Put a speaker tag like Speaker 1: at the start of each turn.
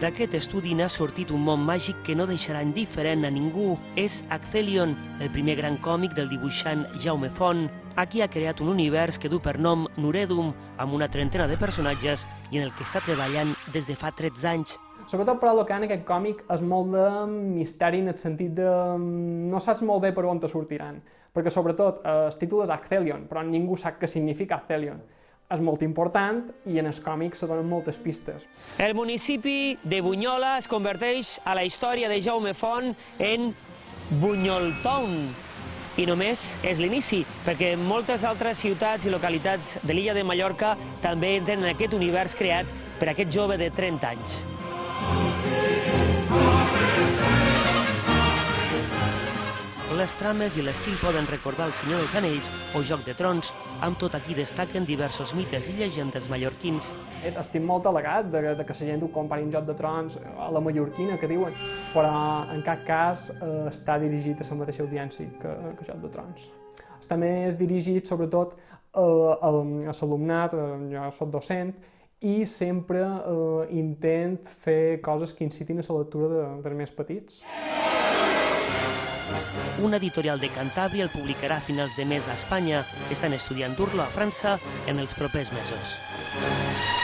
Speaker 1: D'aquest estudi n'ha sortit un món màgic que no deixarà indiferent a ningú. És Actelion, el primer gran còmic del dibuixant Jaume Font. Aquí ha creat un univers que du per nom Nuredum, amb una trentena de personatges i en el que està treballant des de fa 13 anys.
Speaker 2: Sobretot, però, el que en aquest còmic és molt de misteri en el sentit de... no saps molt bé per on te sortiran. Perquè, sobretot, el títol és Actelion, però ningú sap què significa Actelion és molt important i en els còmics se donen moltes pistes.
Speaker 1: El municipi de Bunyola es converteix a la història de Jaume Font en Bunyoltown. I només és l'inici, perquè moltes altres ciutats i localitats de l'illa de Mallorca també entren en aquest univers creat per aquest jove de 30 anys. Les trames i l'estil poden recordar El Senyor dels Anells o Joc de Trons, amb tot aquí destaquen diversos mites i llegendes mallorquins.
Speaker 2: Estic molt al·legat de, de que la gent ho compari en Joc de Trons a la mallorquina, que diuen, però en cap cas eh, està dirigit a la mateixa audiència que, que Joc de Trons. Està més dirigit, sobretot, eh, a, a l'alumnat, eh, jo soc docent, i sempre eh, intent fer coses que incitin a la lectura de, dels més petits.
Speaker 1: Una editorial de Cantàbria el publicarà a finals de mes a Espanya. Estan estudiant dur-lo a França en els propers mesos.